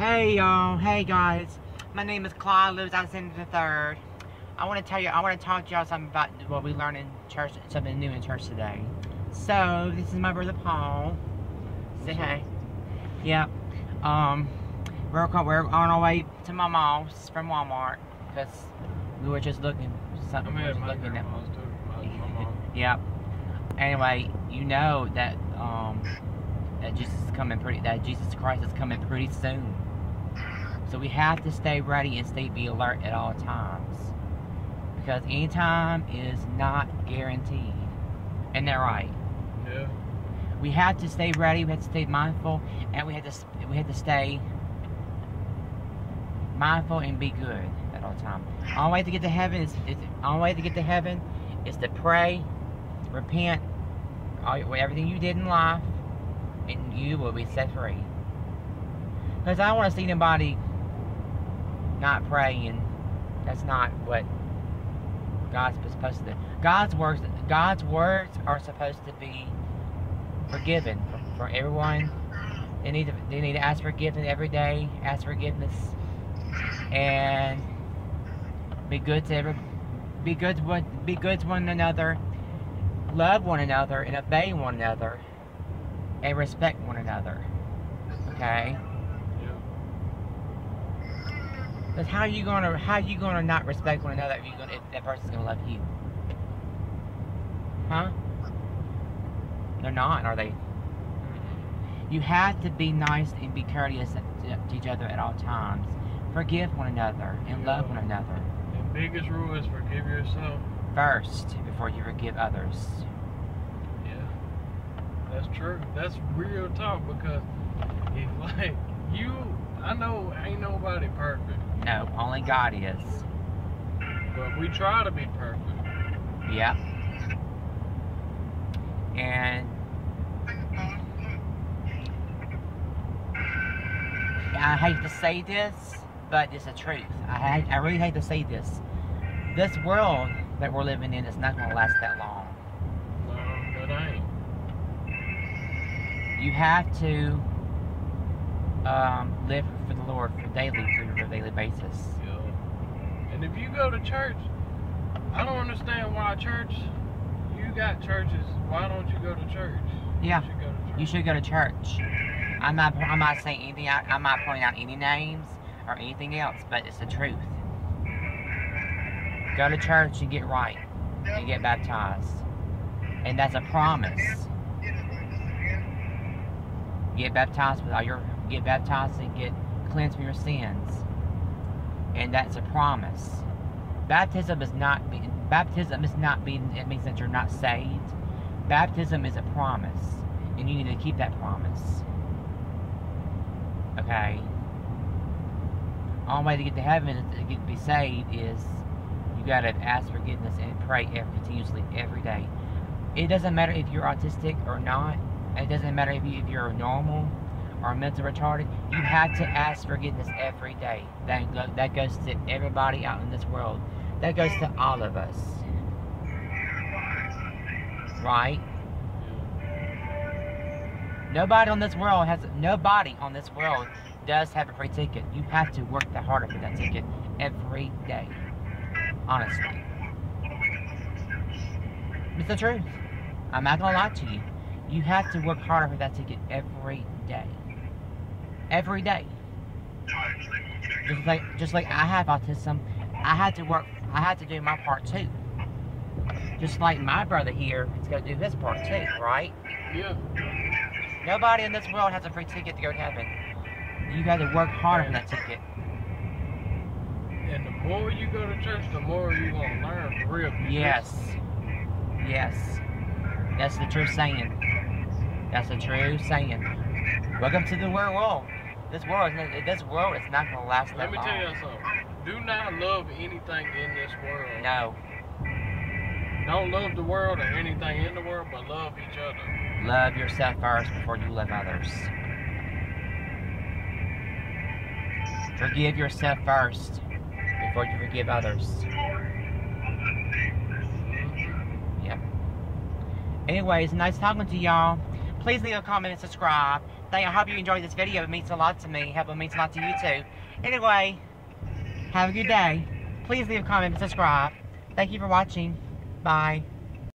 Hey y'all, hey guys. My name is Clyde Lewis Alexander the Third. I want to tell you, I want to talk to y'all something about what we learned in church, something new in church today. So this is my brother Paul. Say hey. Yep. Um, we're we're on our way to my mom's from Walmart because we were just looking something. I'm we were just looking at. grandma's too. My, my mom. Yep. Anyway, you know that um that Jesus is coming pretty that Jesus Christ is coming pretty soon. So we have to stay ready and stay be alert at all times. Because any time is not guaranteed. And they're right. Yeah. We have to stay ready, we have to stay mindful, and we have to we have to stay mindful and be good at all times. Only way to get to heaven is, is only way to get to heaven is to pray, repent, all everything you did in life, and you will be set free. Because I don't want to see anybody not praying. That's not what God's supposed to do. God's words, God's words are supposed to be forgiven for, for everyone. They need to they need to ask forgiveness every day. Ask forgiveness and be good to every be good to be good to one another. Love one another and obey one another and respect one another. Okay? Yeah. Because how you gonna how are you gonna not respect one another if you gonna if that person's gonna love you? Huh? They're not, are they? You have to be nice and be courteous to, to each other at all times. Forgive one another and love one another The biggest rule is forgive yourself. first before you forgive others. Yeah. That's true. That's real talk because if like you, I know ain't nobody perfect, No, only God is. but we try to be perfect. Yep. And I hate to say this, but it's the truth. I hate, I really hate to say this. This world that we're living in is not going to last that long. No, it ain't. You have to um, live for the Lord for daily, for a daily basis. Yeah. And if you go to church, I don't understand why church. You got churches. Why don't you go to church? Yeah. You should go to church. You should go to church. I'm not. I'm not saying anything. I, I'm not pointing out any names or anything else, but it's the truth. Go to church and get right and get baptized, and that's a promise. Get baptized with all your. Get baptized and get cleansed from your sins, and that's a promise. Baptism is not. Baptism is not being. It means that you're not saved. Baptism is a promise, and you need to keep that promise. Okay. Only way to get to heaven to get, be saved is you gotta ask forgiveness and pray every, continuously every day. It doesn't matter if you're autistic or not. It doesn't matter if, you, if you're normal or mental retarded. You have to ask forgiveness every day. That go, that goes to everybody out in this world. That goes to all of us. Right? Nobody on this world has nobody on this world does have a free ticket. You have to work the harder for that ticket every day. Honestly. It's the truth. I'm not gonna lie to you. You have to work harder for that ticket every day. Every day. Just like just like I have autism, I had to work I had to do my part too. Just like my brother here is gonna do his part too, right? Yeah. Nobody in this world has a free ticket to go to heaven. You got to work harder for that ticket. And the more you go to church, the more you gonna learn for real. Yes. Yes. That's the true saying. That's the true saying. Welcome to the world. This world is not, this world is not gonna last that Let me long. tell you something. Do not love anything in this world. No. Don't love the world or anything in the world, but love each other. Love yourself first before you love others. Forgive yourself first before you forgive others. Mm-hmm. Yep. Anyways, nice talking to y'all. Please leave a comment and subscribe. Thank, I hope you enjoyed this video. It means a lot to me. Hope it means a lot to you too. Anyway, have a good day. Please leave a comment and subscribe. Thank you for watching. Bye.